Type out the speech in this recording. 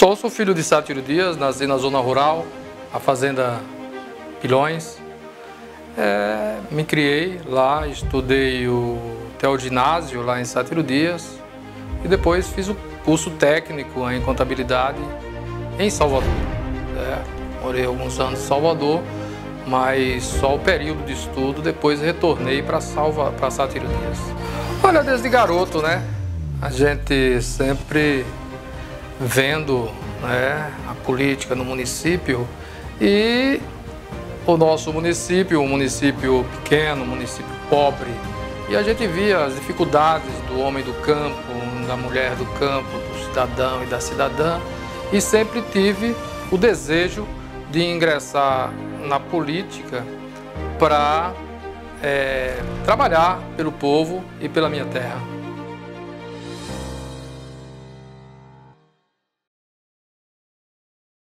Sou, filho de Sátiro Dias, nasci na zona rural, a fazenda Pilões. É, me criei lá, estudei o, até o ginásio lá em Sátiro Dias e depois fiz o curso técnico em contabilidade em Salvador. É, morei alguns anos em Salvador, mas só o período de estudo, depois retornei para Salva, para Sátiro Dias. Olha, desde garoto, né? A gente sempre vendo né, a política no município e o nosso município, um município pequeno, um município pobre, e a gente via as dificuldades do homem do campo, da mulher do campo, do cidadão e da cidadã, e sempre tive o desejo de ingressar na política para é, trabalhar pelo povo e pela minha terra.